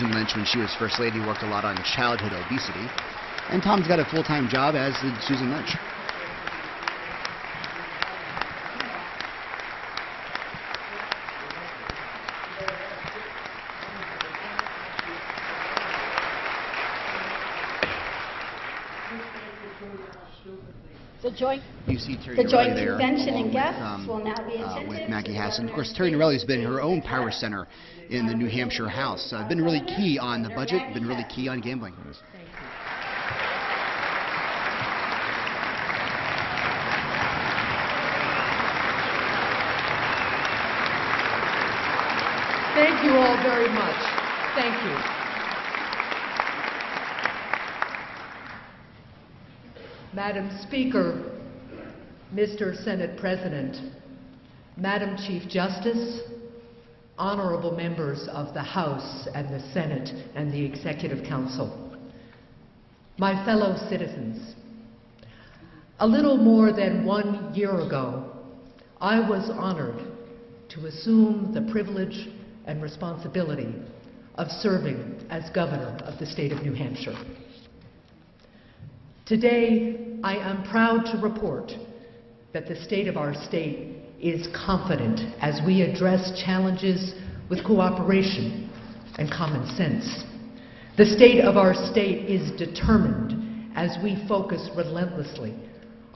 Susan Lynch, when she was First Lady, worked a lot on childhood obesity. And Tom's got a full-time job, as did Susan Lynch. See Terry the joint there, convention along and with, guests um, will now be uh, with Maggie Hassan. Of course, Terie Norelli's been her own power center in the New Hampshire House. Uh, been really key on the budget, been really key on gambling. Thank you all very much. Thank you. Madam Speaker, Mr. Senate President, Madam Chief Justice, honorable members of the House and the Senate and the Executive Council, my fellow citizens, a little more than one year ago, I was honored to assume the privilege and responsibility of serving as governor of the state of New Hampshire. Today, I am proud to report that the state of our state is confident as we address challenges with cooperation and common sense. The state of our state is determined as we focus relentlessly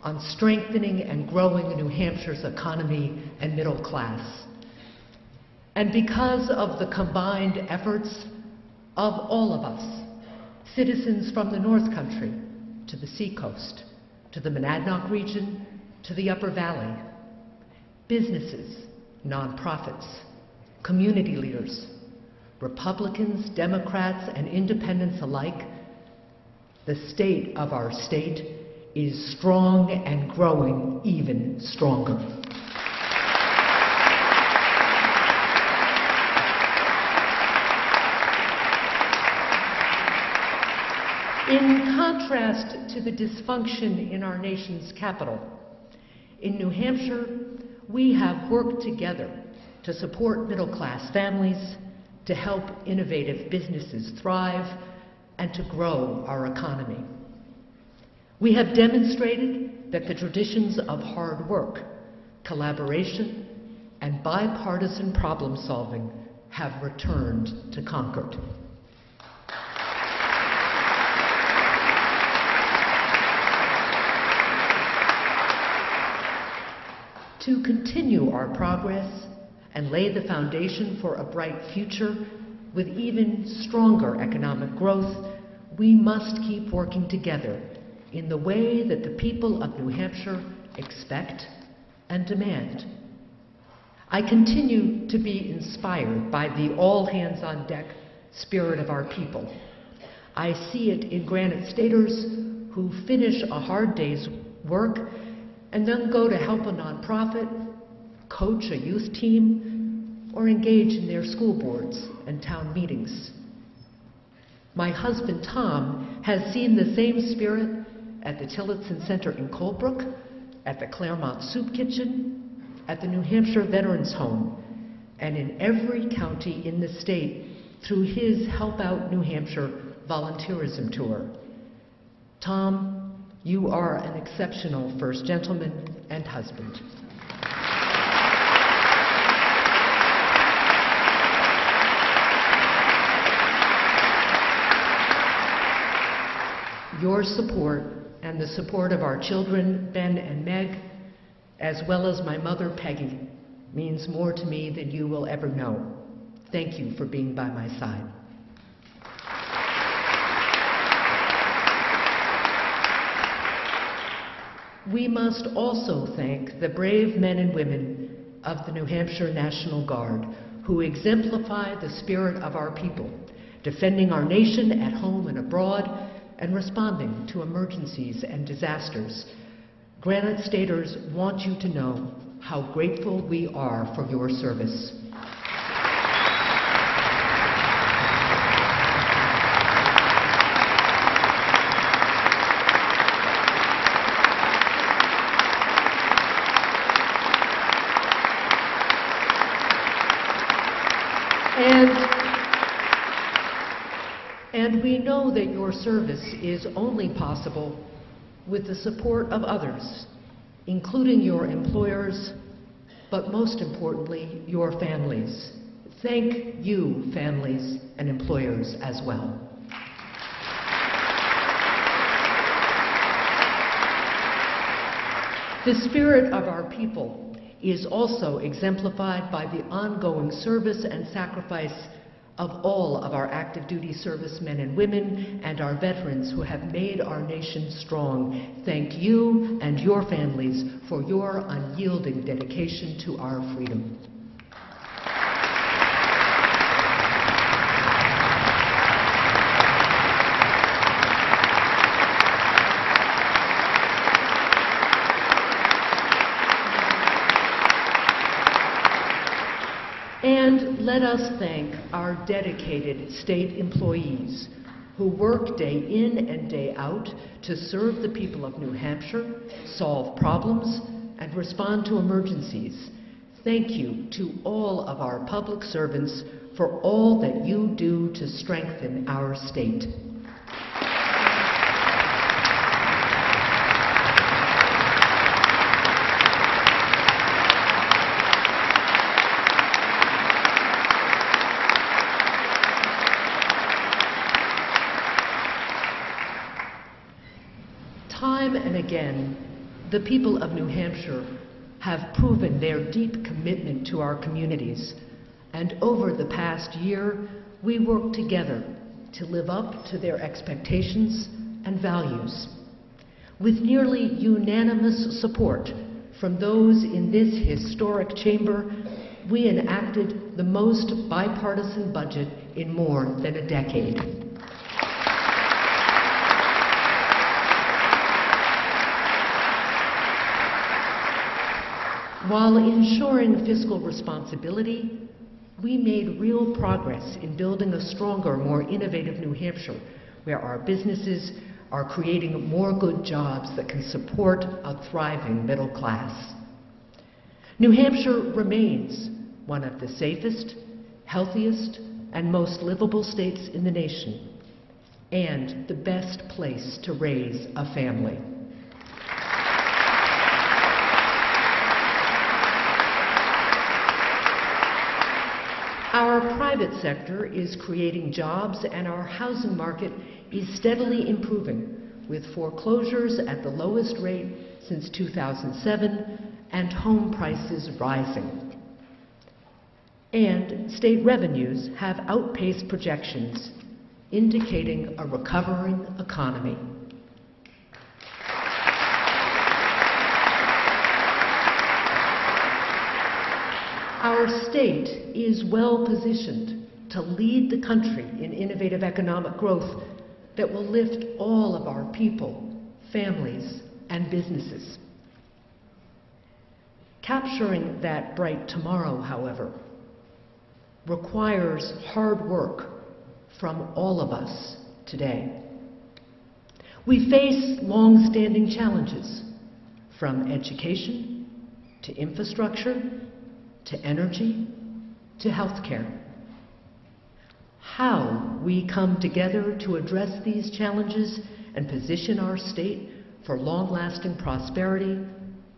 on strengthening and growing New Hampshire's economy and middle class. And because of the combined efforts of all of us, citizens from the North Country to the Seacoast, to the Monadnock region, to the Upper Valley, businesses, nonprofits, community leaders, Republicans, Democrats, and independents alike, the state of our state is strong and growing even stronger. In contrast to the dysfunction in our nation's capital, in New Hampshire, we have worked together to support middle class families, to help innovative businesses thrive, and to grow our economy. We have demonstrated that the traditions of hard work, collaboration, and bipartisan problem solving have returned to Concord. To continue our progress and lay the foundation for a bright future with even stronger economic growth, we must keep working together in the way that the people of New Hampshire expect and demand. I continue to be inspired by the all hands on deck spirit of our people. I see it in Granite Staters who finish a hard day's work and then go to help a nonprofit, coach a youth team, or engage in their school boards and town meetings. My husband Tom has seen the same spirit at the Tillotson Center in Colebrook, at the Claremont Soup Kitchen, at the New Hampshire Veterans Home, and in every county in the state through his Help Out New Hampshire volunteerism tour. Tom, you are an exceptional first gentleman and husband. Your support and the support of our children, Ben and Meg, as well as my mother, Peggy, means more to me than you will ever know. Thank you for being by my side. We must also thank the brave men and women of the New Hampshire National Guard who exemplify the spirit of our people, defending our nation at home and abroad and responding to emergencies and disasters. Granite Staters want you to know how grateful we are for your service. And And we know that your service is only possible with the support of others, including your employers, but most importantly, your families. Thank you, families and employers, as well. The spirit of our people is also exemplified by the ongoing service and sacrifice of all of our active duty servicemen and women and our veterans who have made our nation strong. Thank you and your families for your unyielding dedication to our freedom. And let us thank our dedicated state employees who work day in and day out to serve the people of New Hampshire, solve problems, and respond to emergencies. Thank you to all of our public servants for all that you do to strengthen our state. Time and again, the people of New Hampshire have proven their deep commitment to our communities. And over the past year, we worked together to live up to their expectations and values. With nearly unanimous support from those in this historic chamber, we enacted the most bipartisan budget in more than a decade. While ensuring fiscal responsibility, we made real progress in building a stronger, more innovative New Hampshire, where our businesses are creating more good jobs that can support a thriving middle class. New Hampshire remains one of the safest, healthiest, and most livable states in the nation, and the best place to raise a family. Our private sector is creating jobs and our housing market is steadily improving, with foreclosures at the lowest rate since 2007 and home prices rising. And state revenues have outpaced projections, indicating a recovering economy. Our state is well positioned to lead the country in innovative economic growth that will lift all of our people, families, and businesses. Capturing that bright tomorrow, however, requires hard work from all of us today. We face long-standing challenges, from education to infrastructure to energy to healthcare. How we come together to address these challenges and position our state for long-lasting prosperity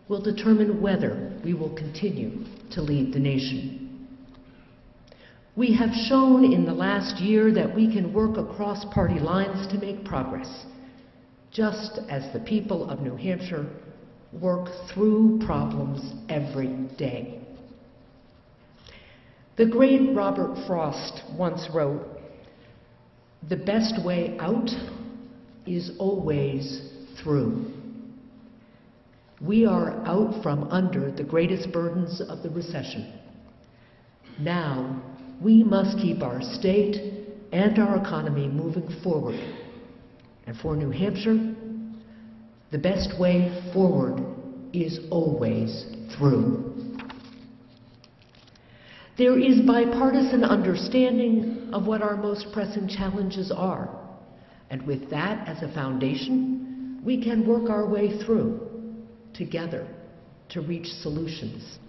will determine whether we will continue to lead the nation. We have shown in the last year that we can work across party lines to make progress, just as the people of New Hampshire work through problems every day. The great Robert Frost once wrote, The best way out is always through. We are out from under the greatest burdens of the recession. Now, we must keep our state and our economy moving forward. And for New Hampshire, the best way forward is always through. There is bipartisan understanding of what our most pressing challenges are. And with that as a foundation, we can work our way through together to reach solutions.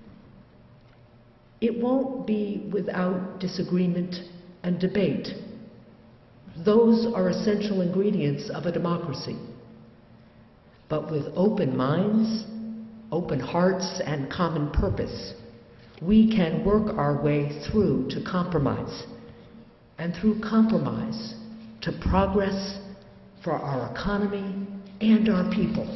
It won't be without disagreement and debate. Those are essential ingredients of a democracy. But with open minds, open hearts, and common purpose, we can work our way through to compromise, and through compromise to progress for our economy and our people.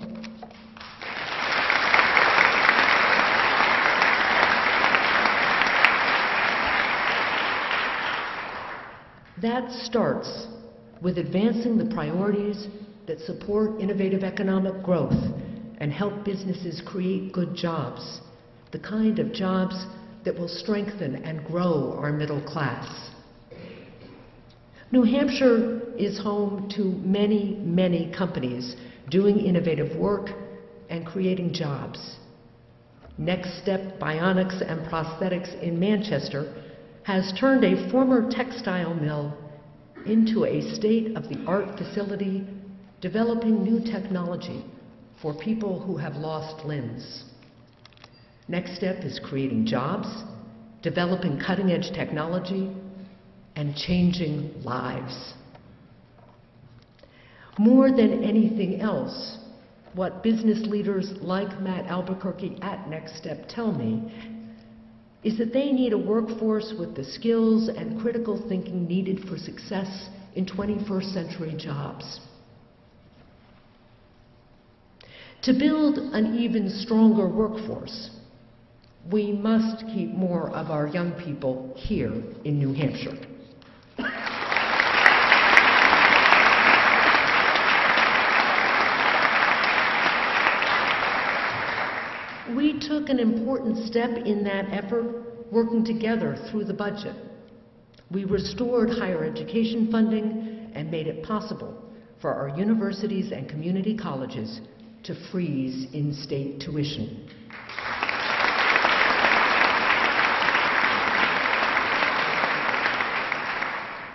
That starts with advancing the priorities that support innovative economic growth and help businesses create good jobs, the kind of jobs that will strengthen and grow our middle class. New Hampshire is home to many, many companies doing innovative work and creating jobs. Next Step Bionics and Prosthetics in Manchester has turned a former textile mill into a state of the art facility developing new technology for people who have lost limbs. Next Step is creating jobs, developing cutting edge technology, and changing lives. More than anything else, what business leaders like Matt Albuquerque at Next Step tell me is that they need a workforce with the skills and critical thinking needed for success in 21st century jobs. To build an even stronger workforce, we must keep more of our young people here in New Hampshire. We took an important step in that effort working together through the budget. We restored higher education funding and made it possible for our universities and community colleges to freeze in-state tuition.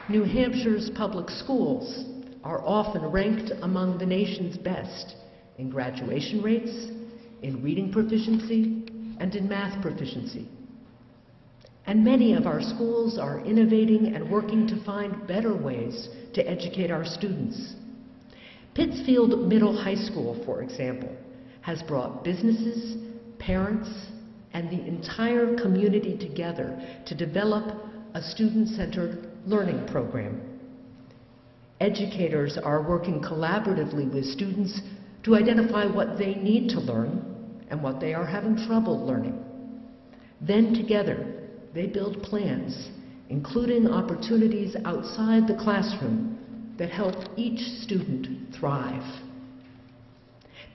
New Hampshire's public schools are often ranked among the nation's best in graduation rates, in reading proficiency, and in math proficiency. And many of our schools are innovating and working to find better ways to educate our students. Pittsfield Middle High School, for example, has brought businesses, parents, and the entire community together to develop a student-centered learning program. Educators are working collaboratively with students to identify what they need to learn and what they are having trouble learning. Then together, they build plans, including opportunities outside the classroom that help each student thrive.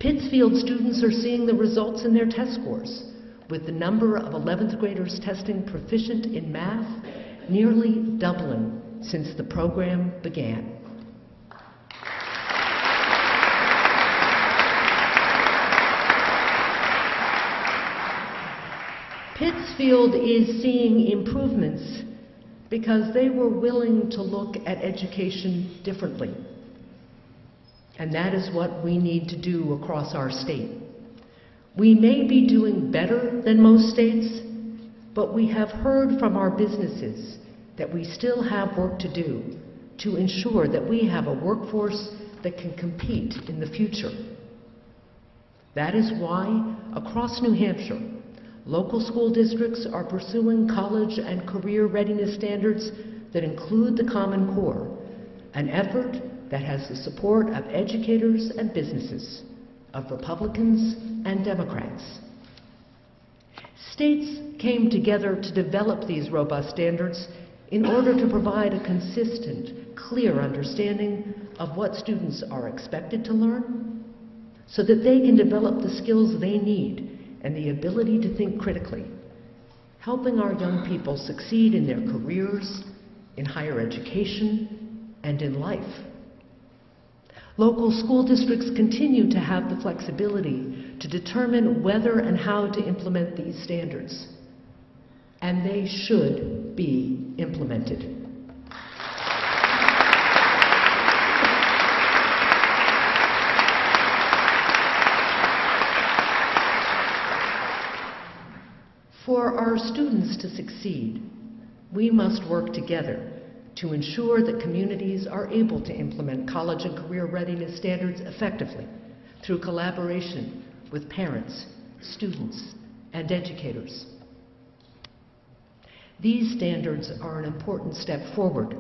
Pittsfield students are seeing the results in their test scores, with the number of 11th graders testing proficient in math nearly doubling since the program began. Pittsfield is seeing improvements because they were willing to look at education differently. And that is what we need to do across our state. We may be doing better than most states, but we have heard from our businesses that we still have work to do to ensure that we have a workforce that can compete in the future. That is why, across New Hampshire, local school districts are pursuing college and career readiness standards that include the Common Core, an effort that has the support of educators and businesses, of Republicans and Democrats. States came together to develop these robust standards in order to provide a consistent, clear understanding of what students are expected to learn so that they can develop the skills they need and the ability to think critically, helping our young people succeed in their careers, in higher education, and in life. Local school districts continue to have the flexibility to determine whether and how to implement these standards. And they should be implemented. For our students to succeed, we must work together to ensure that communities are able to implement college and career readiness standards effectively through collaboration with parents, students, and educators. These standards are an important step forward,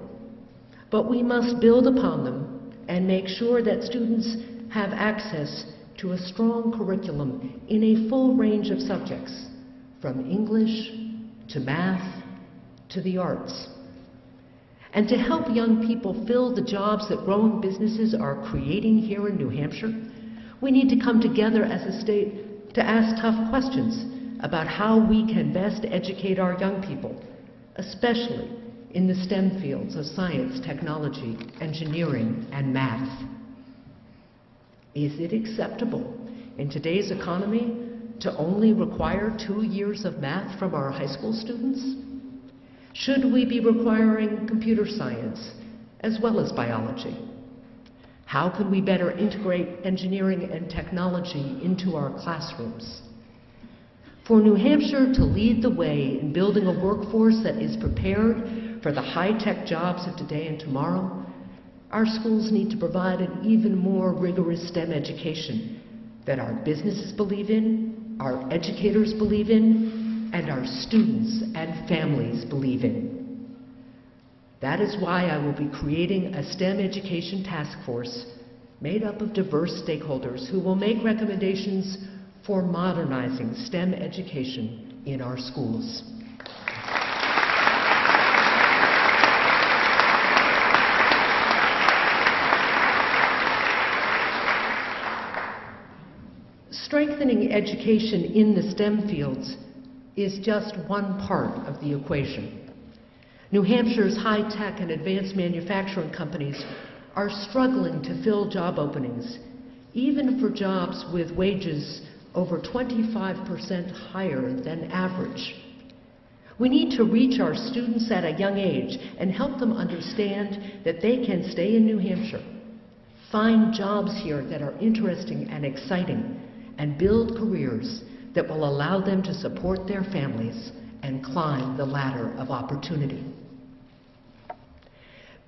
but we must build upon them and make sure that students have access to a strong curriculum in a full range of subjects, from English to math to the arts. And to help young people fill the jobs that growing businesses are creating here in New Hampshire, we need to come together as a state to ask tough questions about how we can best educate our young people, especially in the STEM fields of science, technology, engineering, and math. Is it acceptable in today's economy to only require two years of math from our high school students? Should we be requiring computer science as well as biology? How can we better integrate engineering and technology into our classrooms? For New Hampshire to lead the way in building a workforce that is prepared for the high-tech jobs of today and tomorrow, our schools need to provide an even more rigorous STEM education that our businesses believe in, our educators believe in, and our students and families believe in. That is why I will be creating a STEM education task force made up of diverse stakeholders who will make recommendations for modernizing STEM education in our schools. Strengthening education in the STEM fields is just one part of the equation. New Hampshire's high-tech and advanced manufacturing companies are struggling to fill job openings, even for jobs with wages over 25% higher than average. We need to reach our students at a young age and help them understand that they can stay in New Hampshire, find jobs here that are interesting and exciting, and build careers that will allow them to support their families and climb the ladder of opportunity.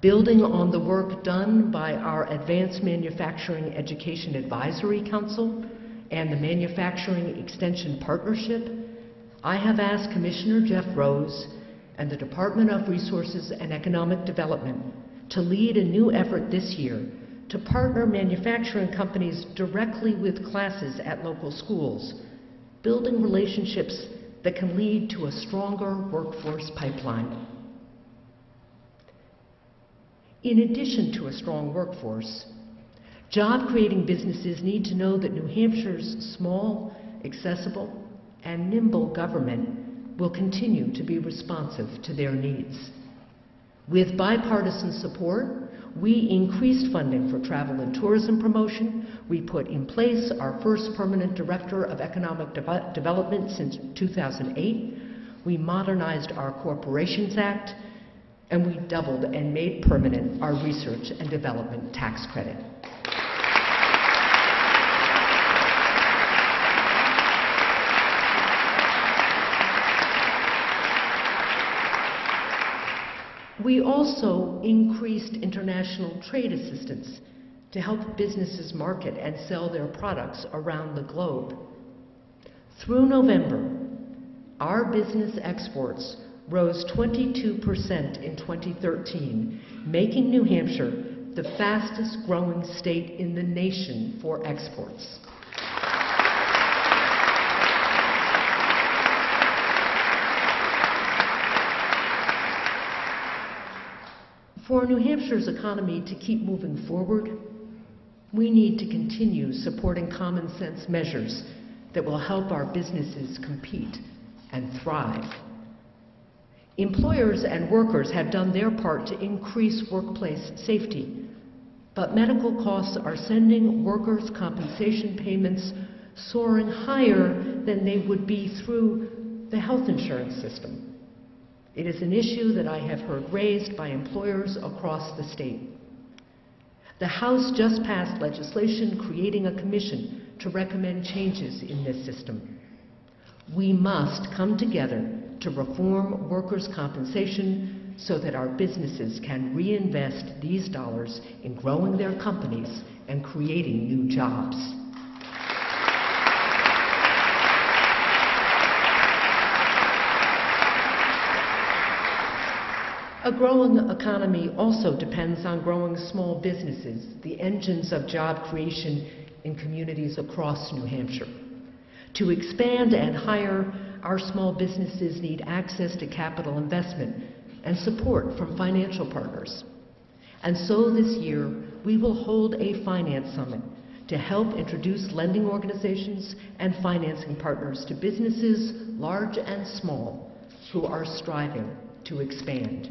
Building on the work done by our Advanced Manufacturing Education Advisory Council and the Manufacturing Extension Partnership, I have asked Commissioner Jeff Rose and the Department of Resources and Economic Development to lead a new effort this year to partner manufacturing companies directly with classes at local schools, building relationships that can lead to a stronger workforce pipeline. In addition to a strong workforce, job creating businesses need to know that New Hampshire's small, accessible, and nimble government will continue to be responsive to their needs. With bipartisan support, we increased funding for travel and tourism promotion. We put in place our first permanent director of economic de development since 2008. We modernized our Corporations Act, and we doubled and made permanent our research and development tax credit. We also increased international trade assistance to help businesses market and sell their products around the globe. Through November, our business exports rose 22% in 2013, making New Hampshire the fastest growing state in the nation for exports. For New Hampshire's economy to keep moving forward, we need to continue supporting common sense measures that will help our businesses compete and thrive. Employers and workers have done their part to increase workplace safety, but medical costs are sending workers' compensation payments soaring higher than they would be through the health insurance system. It is an issue that I have heard raised by employers across the state. The House just passed legislation creating a commission to recommend changes in this system. We must come together to reform workers' compensation so that our businesses can reinvest these dollars in growing their companies and creating new jobs. A growing economy also depends on growing small businesses, the engines of job creation in communities across New Hampshire. To expand and hire, our small businesses need access to capital investment and support from financial partners. And so this year, we will hold a finance summit to help introduce lending organizations and financing partners to businesses, large and small, who are striving to expand.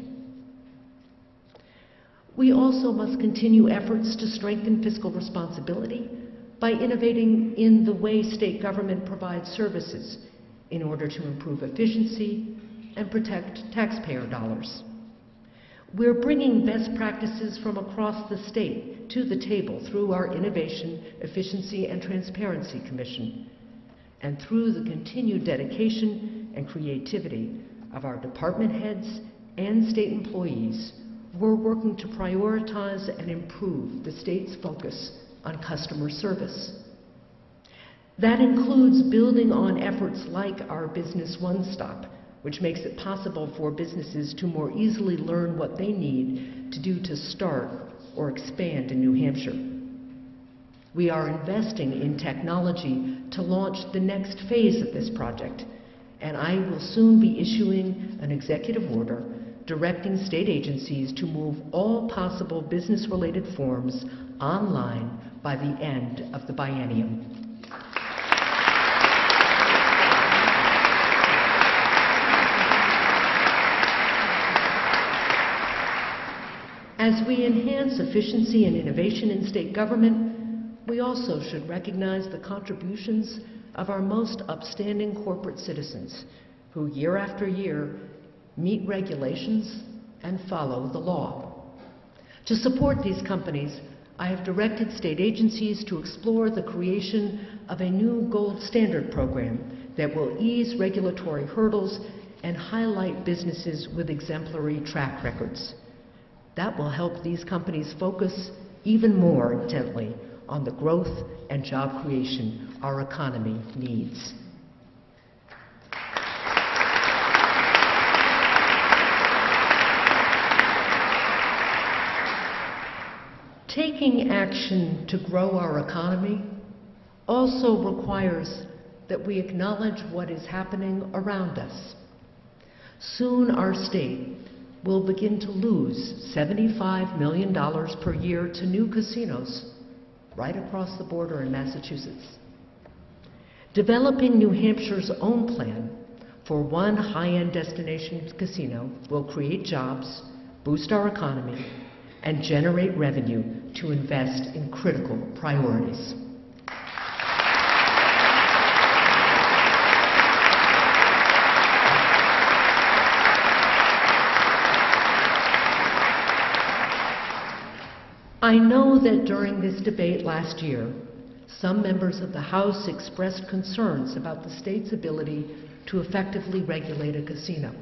We also must continue efforts to strengthen fiscal responsibility by innovating in the way state government provides services in order to improve efficiency and protect taxpayer dollars. We're bringing best practices from across the state to the table through our Innovation, Efficiency, and Transparency Commission and through the continued dedication and creativity of our department heads and state employees we're working to prioritize and improve the state's focus on customer service. That includes building on efforts like our Business One Stop, which makes it possible for businesses to more easily learn what they need to do to start or expand in New Hampshire. We are investing in technology to launch the next phase of this project, and I will soon be issuing an executive order directing state agencies to move all possible business-related forms online by the end of the biennium. As we enhance efficiency and innovation in state government, we also should recognize the contributions of our most upstanding corporate citizens who year after year meet regulations, and follow the law. To support these companies, I have directed state agencies to explore the creation of a new gold standard program that will ease regulatory hurdles and highlight businesses with exemplary track records. That will help these companies focus even more intently on the growth and job creation our economy needs. Taking action to grow our economy also requires that we acknowledge what is happening around us. Soon our state will begin to lose $75 million per year to new casinos right across the border in Massachusetts. Developing New Hampshire's own plan for one high-end destination casino will create jobs, boost our economy, and generate revenue to invest in critical priorities. I know that during this debate last year, some members of the House expressed concerns about the state's ability to effectively regulate a casino.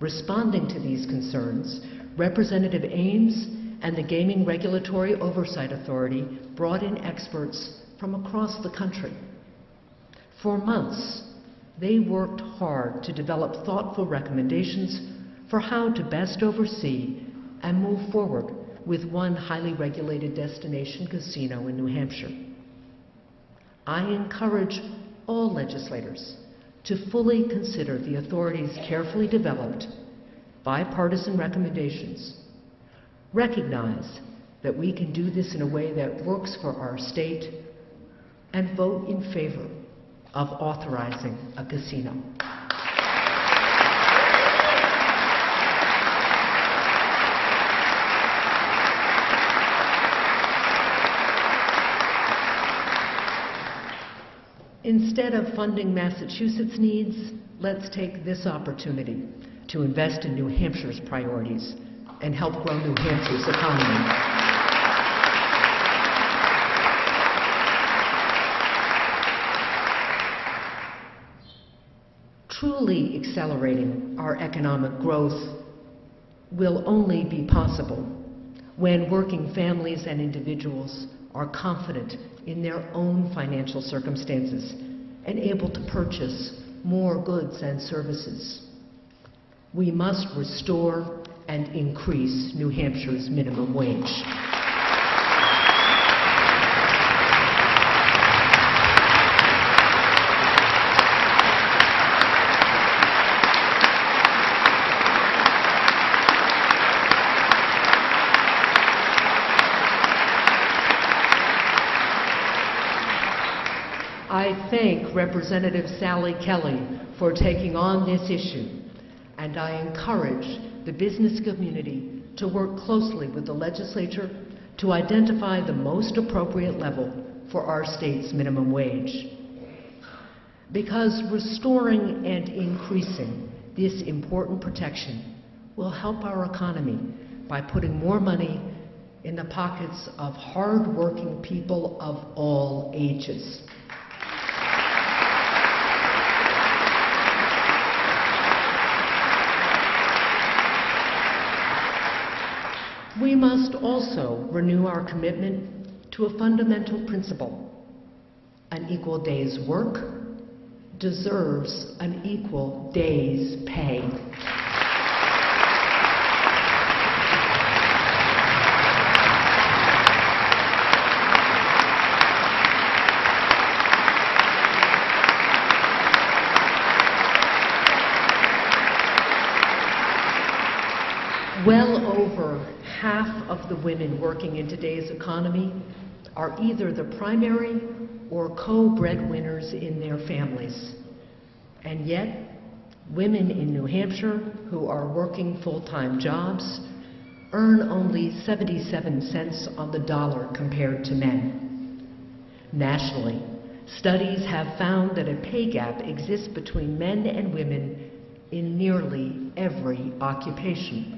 Responding to these concerns, Representative Ames and the Gaming Regulatory Oversight Authority brought in experts from across the country. For months, they worked hard to develop thoughtful recommendations for how to best oversee and move forward with one highly regulated destination casino in New Hampshire. I encourage all legislators to fully consider the authority's carefully developed bipartisan recommendations. Recognize that we can do this in a way that works for our state and vote in favor of authorizing a casino. Instead of funding Massachusetts' needs, let's take this opportunity to invest in New Hampshire's priorities and help grow New Hampshire's economy. Truly accelerating our economic growth will only be possible when working families and individuals are confident in their own financial circumstances and able to purchase more goods and services. We must restore and increase New Hampshire's minimum wage. I thank Representative Sally Kelly for taking on this issue, and I encourage the business community to work closely with the legislature to identify the most appropriate level for our state's minimum wage. Because restoring and increasing this important protection will help our economy by putting more money in the pockets of hard-working people of all ages. We must also renew our commitment to a fundamental principle. An equal day's work deserves an equal day's pay. Well over half of the women working in today's economy are either the primary or co-breadwinners in their families. And yet, women in New Hampshire who are working full-time jobs earn only 77 cents on the dollar compared to men. Nationally, studies have found that a pay gap exists between men and women in nearly every occupation.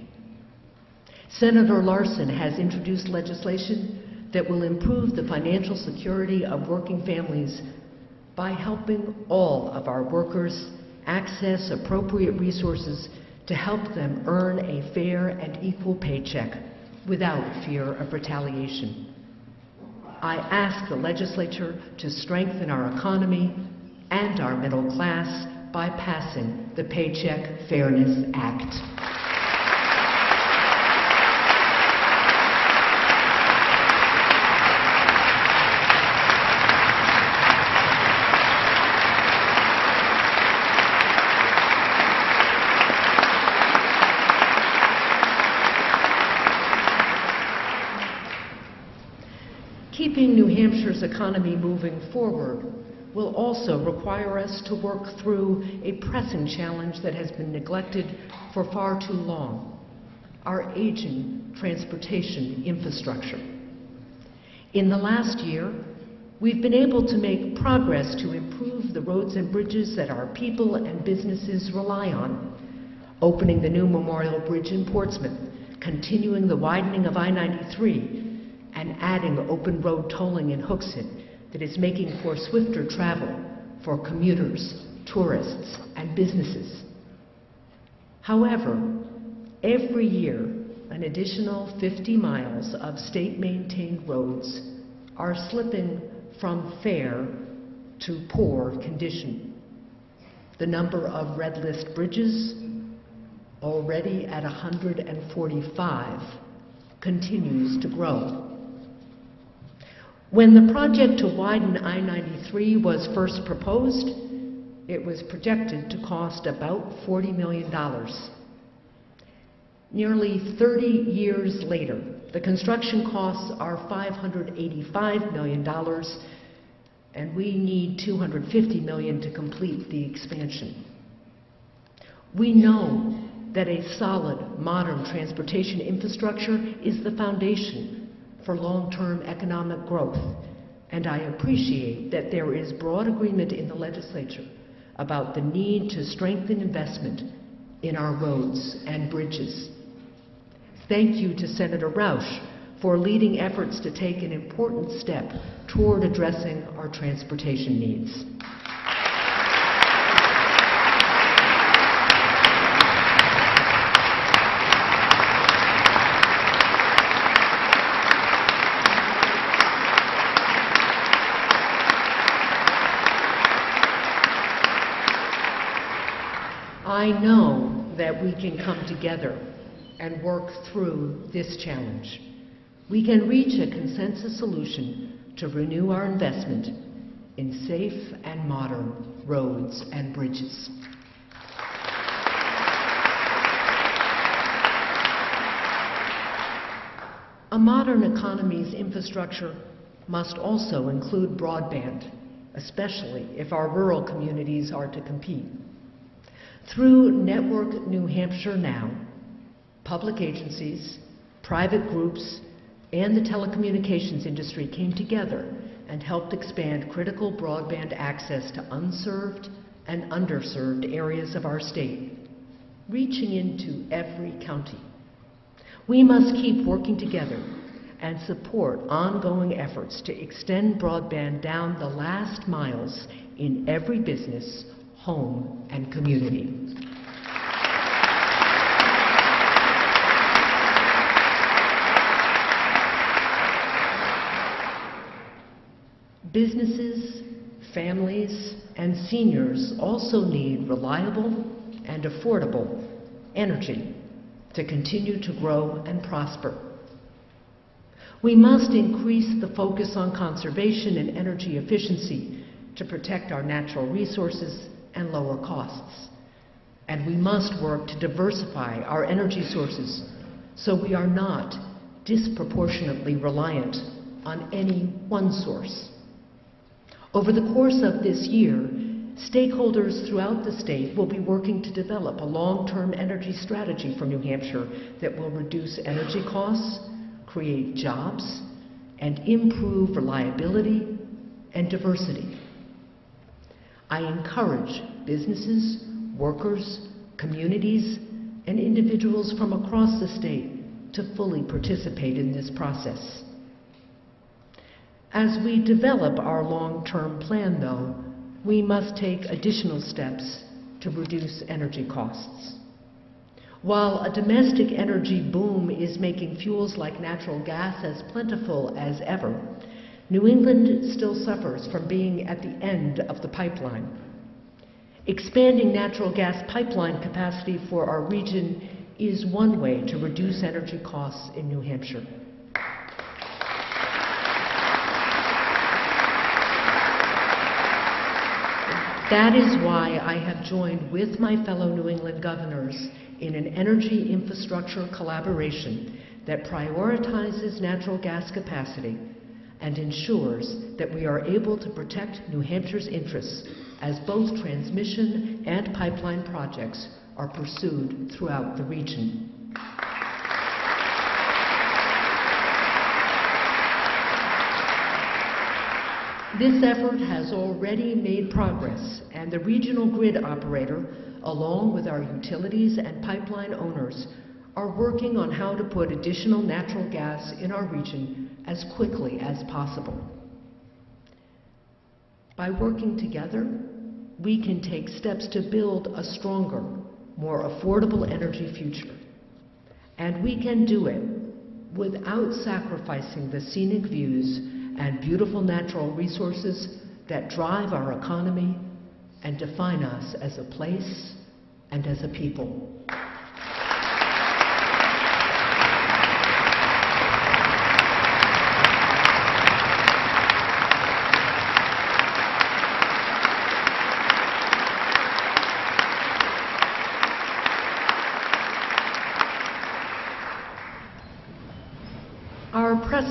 Senator Larsen has introduced legislation that will improve the financial security of working families by helping all of our workers access appropriate resources to help them earn a fair and equal paycheck without fear of retaliation. I ask the legislature to strengthen our economy and our middle class by passing the Paycheck Fairness Act. Hampshire's economy moving forward will also require us to work through a pressing challenge that has been neglected for far too long, our aging transportation infrastructure. In the last year, we've been able to make progress to improve the roads and bridges that our people and businesses rely on, opening the new Memorial Bridge in Portsmouth, continuing the widening of I-93, and adding open road tolling in Hooksett that is making for swifter travel for commuters, tourists, and businesses. However, every year, an additional 50 miles of state-maintained roads are slipping from fair to poor condition. The number of red list bridges, already at 145, continues to grow. When the project to widen I-93 was first proposed, it was projected to cost about $40 million. Nearly 30 years later, the construction costs are $585 million, and we need 250 million to complete the expansion. We know that a solid, modern transportation infrastructure is the foundation for long-term economic growth. And I appreciate that there is broad agreement in the legislature about the need to strengthen investment in our roads and bridges. Thank you to Senator Rausch for leading efforts to take an important step toward addressing our transportation needs. I know that we can come together and work through this challenge. We can reach a consensus solution to renew our investment in safe and modern roads and bridges. A modern economy's infrastructure must also include broadband, especially if our rural communities are to compete. Through Network New Hampshire Now, public agencies, private groups, and the telecommunications industry came together and helped expand critical broadband access to unserved and underserved areas of our state, reaching into every county. We must keep working together and support ongoing efforts to extend broadband down the last miles in every business, home, and community. Businesses, families, and seniors also need reliable and affordable energy to continue to grow and prosper. We must increase the focus on conservation and energy efficiency to protect our natural resources and lower costs. And we must work to diversify our energy sources so we are not disproportionately reliant on any one source. Over the course of this year, stakeholders throughout the state will be working to develop a long-term energy strategy for New Hampshire that will reduce energy costs, create jobs, and improve reliability and diversity. I encourage businesses, workers, communities, and individuals from across the state to fully participate in this process. As we develop our long-term plan, though, we must take additional steps to reduce energy costs. While a domestic energy boom is making fuels like natural gas as plentiful as ever, New England still suffers from being at the end of the pipeline. Expanding natural gas pipeline capacity for our region is one way to reduce energy costs in New Hampshire. That is why I have joined with my fellow New England governors in an energy infrastructure collaboration that prioritizes natural gas capacity and ensures that we are able to protect New Hampshire's interests as both transmission and pipeline projects are pursued throughout the region. This effort has already made progress, and the regional grid operator, along with our utilities and pipeline owners, are working on how to put additional natural gas in our region as quickly as possible. By working together, we can take steps to build a stronger, more affordable energy future. And we can do it without sacrificing the scenic views and beautiful natural resources that drive our economy and define us as a place and as a people.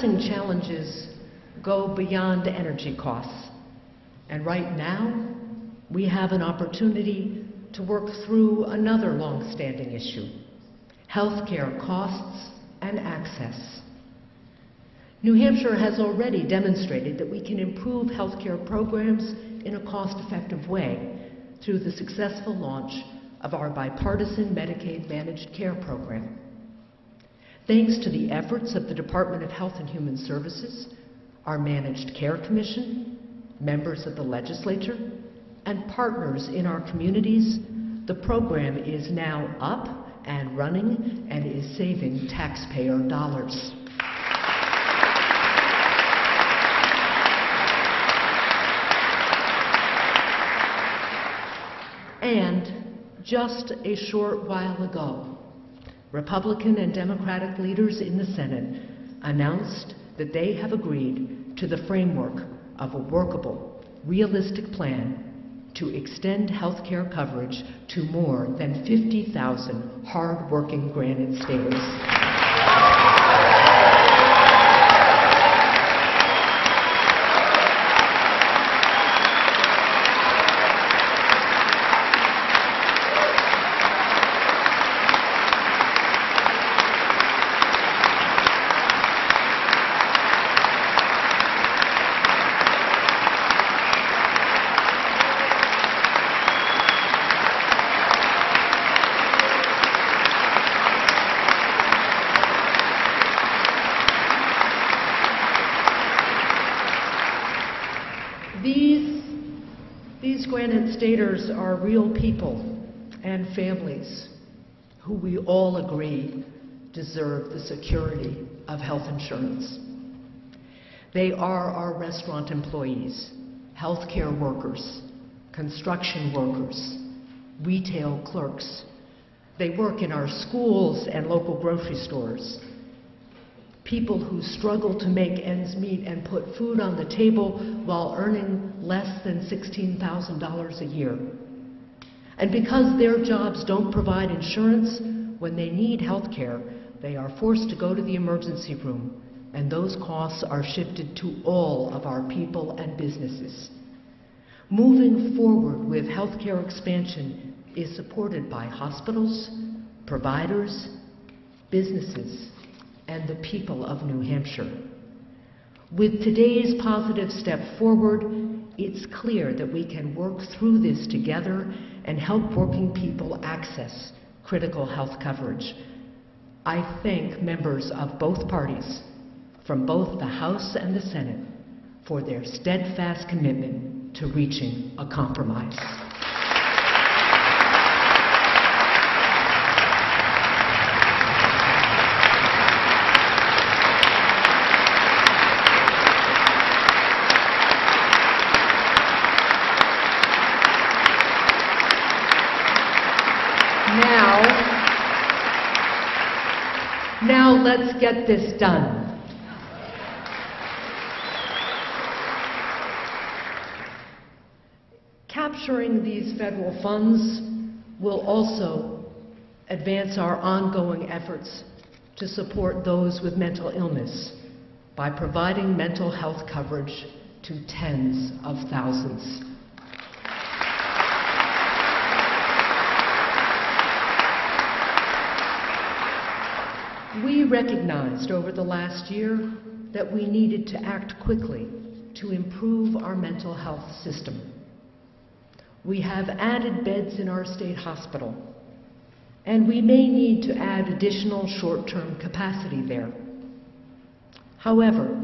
Challenges go beyond energy costs. And right now, we have an opportunity to work through another long-standing issue, healthcare costs and access. New Hampshire has already demonstrated that we can improve healthcare programs in a cost-effective way through the successful launch of our bipartisan Medicaid managed care program. Thanks to the efforts of the Department of Health and Human Services, our Managed Care Commission, members of the legislature, and partners in our communities, the program is now up and running and is saving taxpayer dollars. And Just a short while ago, Republican and Democratic leaders in the Senate announced that they have agreed to the framework of a workable, realistic plan to extend health care coverage to more than 50,000 hard-working Granite Staters. These, these Granite Staters are real people and families who we all agree deserve the security of health insurance. They are our restaurant employees, healthcare workers, construction workers, retail clerks. They work in our schools and local grocery stores people who struggle to make ends meet and put food on the table while earning less than $16,000 a year. And because their jobs don't provide insurance, when they need health care, they are forced to go to the emergency room, and those costs are shifted to all of our people and businesses. Moving forward with healthcare expansion is supported by hospitals, providers, businesses, and the people of New Hampshire. With today's positive step forward, it's clear that we can work through this together and help working people access critical health coverage. I thank members of both parties, from both the House and the Senate, for their steadfast commitment to reaching a compromise. Now, now let's get this done. Capturing these federal funds will also advance our ongoing efforts to support those with mental illness by providing mental health coverage to tens of thousands. We recognized over the last year that we needed to act quickly to improve our mental health system. We have added beds in our state hospital, and we may need to add additional short-term capacity there. However,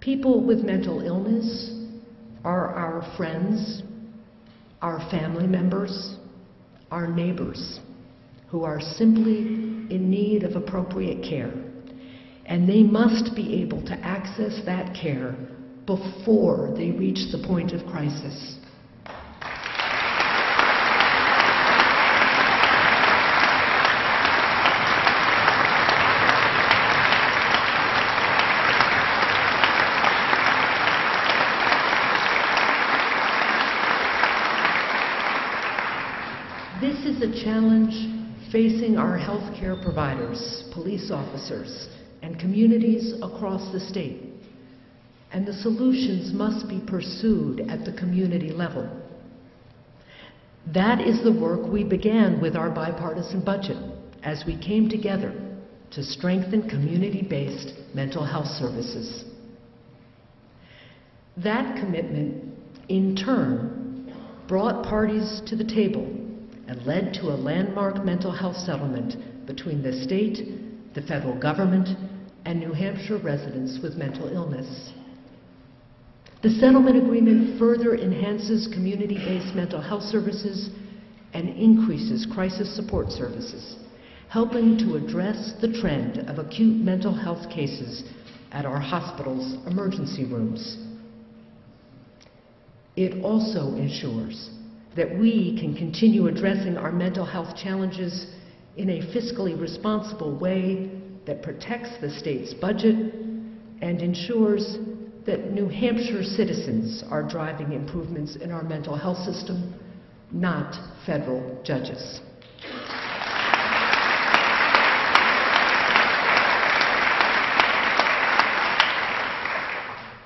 people with mental illness are our friends, our family members, our neighbors, who are simply in need of appropriate care. And they must be able to access that care before they reach the point of crisis. This is a challenge facing our healthcare providers, police officers, and communities across the state. And the solutions must be pursued at the community level. That is the work we began with our bipartisan budget as we came together to strengthen community-based mental health services. That commitment, in turn, brought parties to the table and led to a landmark mental health settlement between the state, the federal government, and New Hampshire residents with mental illness. The settlement agreement further enhances community-based mental health services and increases crisis support services, helping to address the trend of acute mental health cases at our hospitals' emergency rooms. It also ensures that we can continue addressing our mental health challenges in a fiscally responsible way that protects the state's budget and ensures that New Hampshire citizens are driving improvements in our mental health system, not federal judges.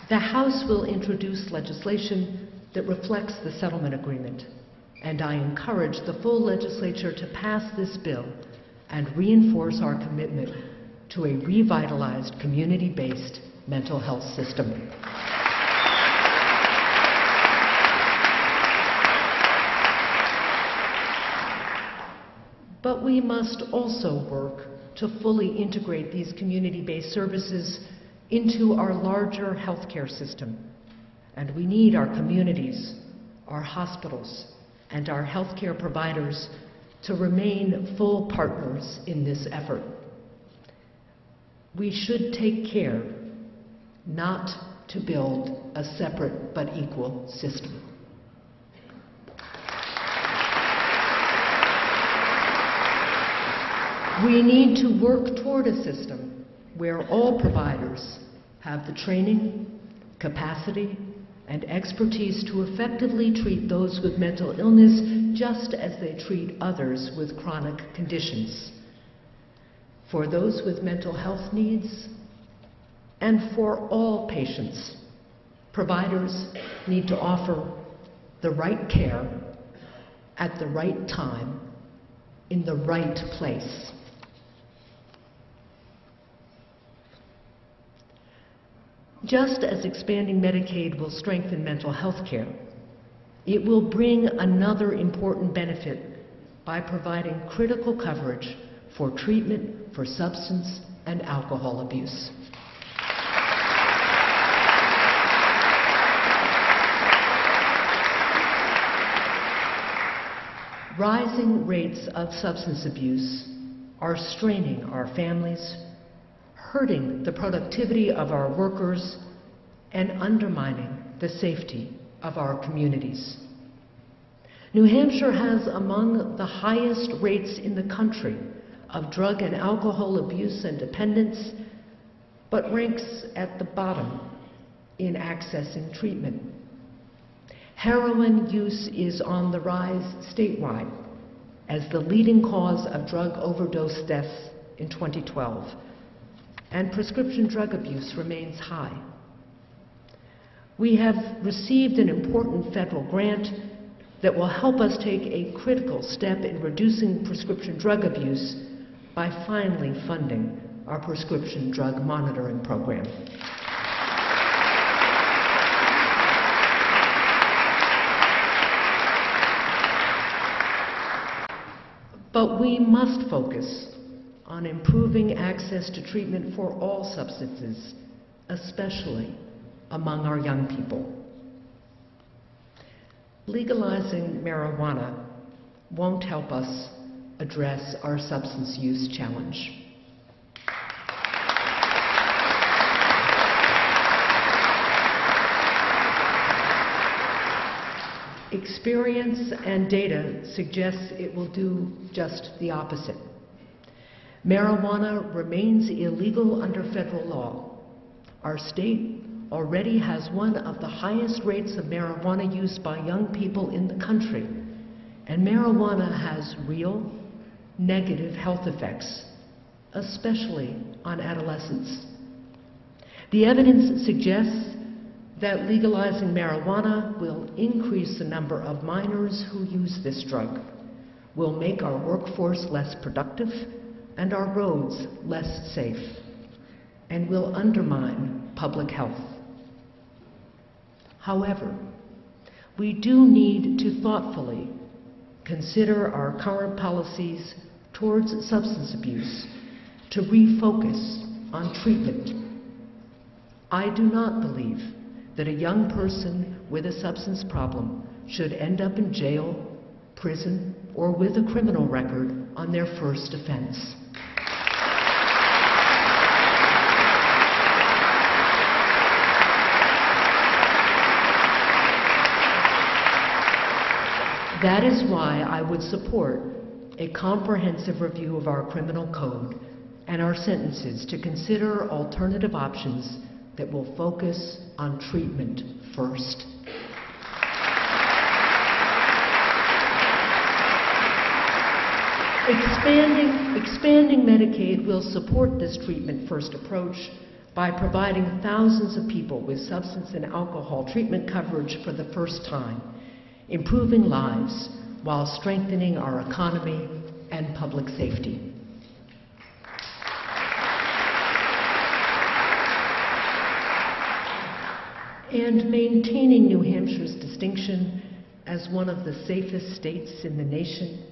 The House will introduce legislation that reflects the settlement agreement, and I encourage the full legislature to pass this bill and reinforce our commitment to a revitalized community-based mental health system. But we must also work to fully integrate these community-based services into our larger healthcare system. And we need our communities, our hospitals, and our healthcare providers to remain full partners in this effort. We should take care not to build a separate but equal system. We need to work toward a system where all providers have the training, capacity, and expertise to effectively treat those with mental illness just as they treat others with chronic conditions. For those with mental health needs, and for all patients, providers need to offer the right care at the right time in the right place. Just as expanding Medicaid will strengthen mental health care, it will bring another important benefit by providing critical coverage for treatment for substance and alcohol abuse. Rising rates of substance abuse are straining our families, hurting the productivity of our workers, and undermining the safety of our communities. New Hampshire has among the highest rates in the country of drug and alcohol abuse and dependence, but ranks at the bottom in accessing treatment. Heroin use is on the rise statewide as the leading cause of drug overdose deaths in 2012, and prescription drug abuse remains high. We have received an important federal grant that will help us take a critical step in reducing prescription drug abuse by finally funding our prescription drug monitoring program. But we must focus on improving access to treatment for all substances, especially among our young people. Legalizing marijuana won't help us address our substance use challenge. Experience and data suggests it will do just the opposite. Marijuana remains illegal under federal law. Our state already has one of the highest rates of marijuana use by young people in the country, and marijuana has real, negative health effects, especially on adolescents. The evidence suggests that legalizing marijuana will increase the number of minors who use this drug, will make our workforce less productive and our roads less safe, and will undermine public health. However, we do need to thoughtfully consider our current policies towards substance abuse to refocus on treatment. I do not believe that a young person with a substance problem should end up in jail, prison, or with a criminal record on their first offense. That is why I would support a comprehensive review of our criminal code and our sentences to consider alternative options that will focus on treatment first. Expanding, expanding Medicaid will support this treatment first approach by providing thousands of people with substance and alcohol treatment coverage for the first time, improving lives while strengthening our economy and public safety. And maintaining New Hampshire's distinction as one of the safest states in the nation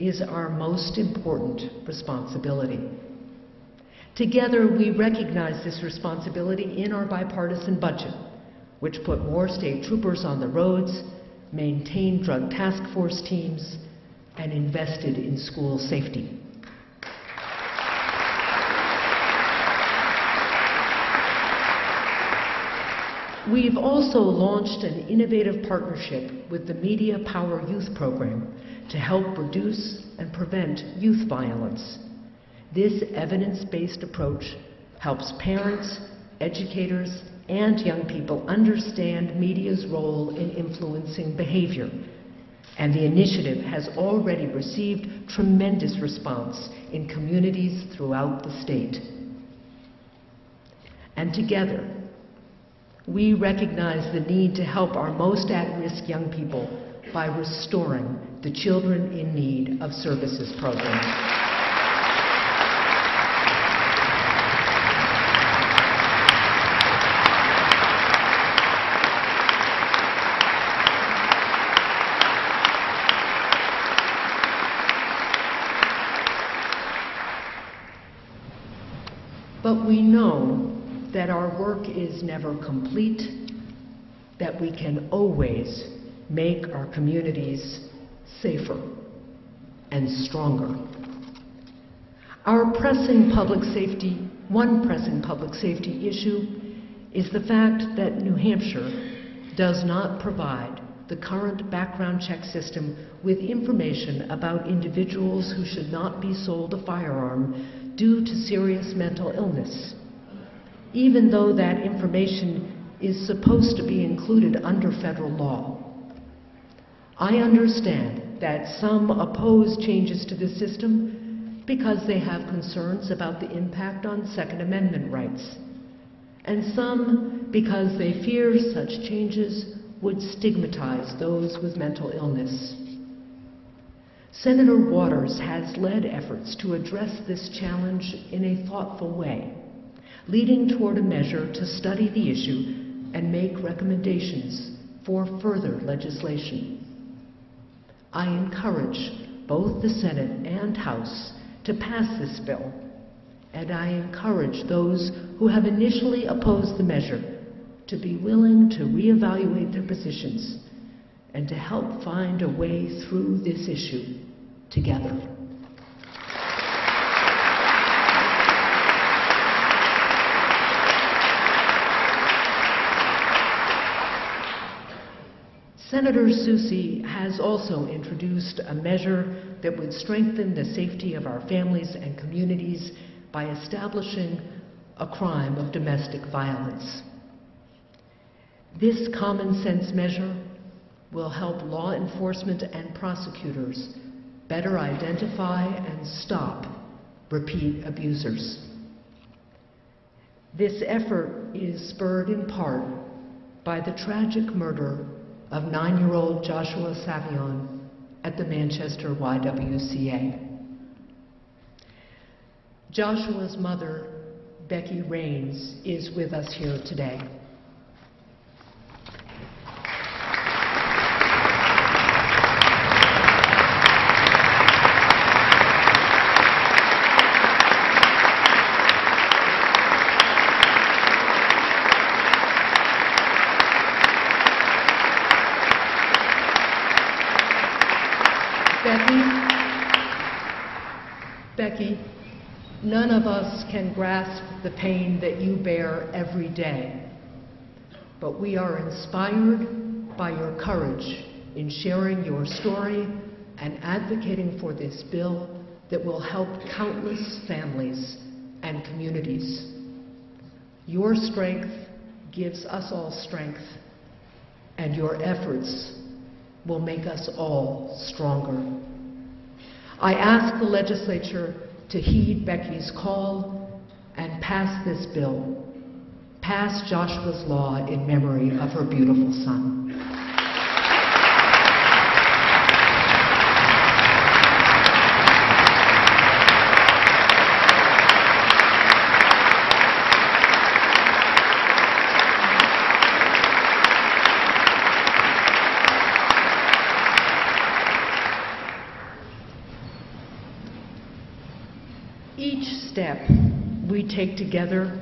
is our most important responsibility. Together, we recognize this responsibility in our bipartisan budget, which put more state troopers on the roads, maintained drug task force teams, and invested in school safety. We've also launched an innovative partnership with the Media Power Youth Program to help reduce and prevent youth violence. This evidence based approach helps parents, educators, and young people understand media's role in influencing behavior. And the initiative has already received tremendous response in communities throughout the state. And together, we recognize the need to help our most at risk young people by restoring the Children in Need of Services program. But we know that our work is never complete, that we can always make our communities safer and stronger. Our pressing public safety, one pressing public safety issue is the fact that New Hampshire does not provide the current background check system with information about individuals who should not be sold a firearm due to serious mental illness, even though that information is supposed to be included under federal law. I understand that some oppose changes to the system because they have concerns about the impact on Second Amendment rights, and some because they fear such changes would stigmatize those with mental illness. Senator Watters has led efforts to address this challenge in a thoughtful way, leading toward a measure to study the issue and make recommendations for further legislation. I encourage both the Senate and House to pass this bill, and I encourage those who have initially opposed the measure to be willing to reevaluate their positions and to help find a way through this issue together. Senator Soucy has also introduced a measure that would strengthen the safety of our families and communities by establishing a crime of domestic violence. This common sense measure will help law enforcement and prosecutors better identify and stop repeat abusers. This effort is spurred in part by the tragic murder of nine year old Joshua Savyon at the Manchester YWCA. Joshua's mother, Becky Ranes, is with us here today. Becky, Becky, none of us can grasp the pain that you bear every day, but we are inspired by your courage in sharing your story and advocating for this bill that will help countless families and communities. Your strength gives us all strength, and your efforts will make us all stronger. I ask the legislature to heed Becky's call and pass this bill, pass Joshua's law in memory of her beautiful son. Each step we take together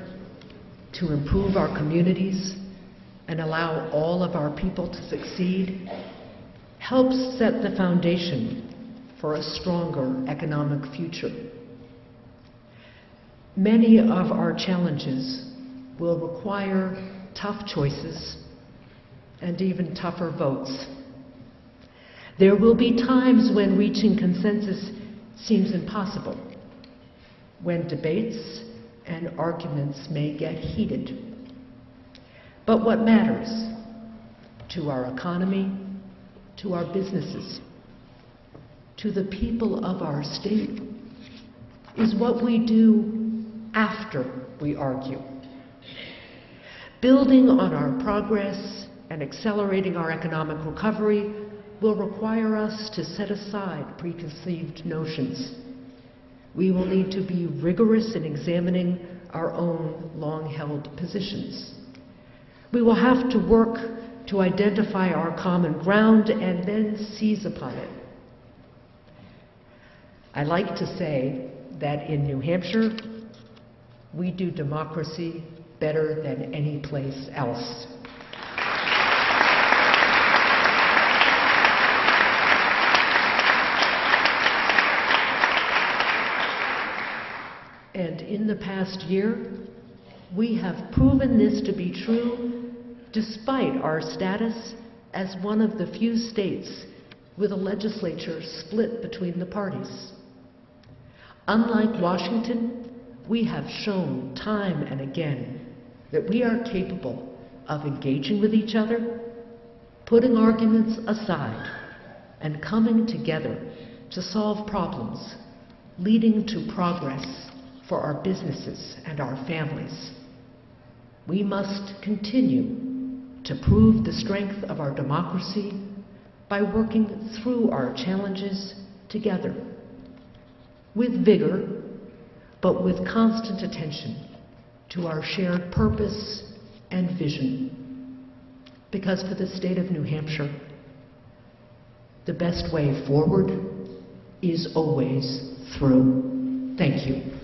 to improve our communities and allow all of our people to succeed helps set the foundation for a stronger economic future. Many of our challenges will require tough choices and even tougher votes. There will be times when reaching consensus seems impossible when debates and arguments may get heated. But what matters to our economy, to our businesses, to the people of our state is what we do after we argue. Building on our progress and accelerating our economic recovery will require us to set aside preconceived notions we will need to be rigorous in examining our own long held positions. We will have to work to identify our common ground and then seize upon it. I like to say that in New Hampshire, we do democracy better than any place else. And in the past year, we have proven this to be true despite our status as one of the few states with a legislature split between the parties. Unlike Washington, we have shown time and again that we are capable of engaging with each other, putting arguments aside, and coming together to solve problems, leading to progress for our businesses and our families. We must continue to prove the strength of our democracy by working through our challenges together with vigor, but with constant attention to our shared purpose and vision. Because for the state of New Hampshire, the best way forward is always through. Thank you.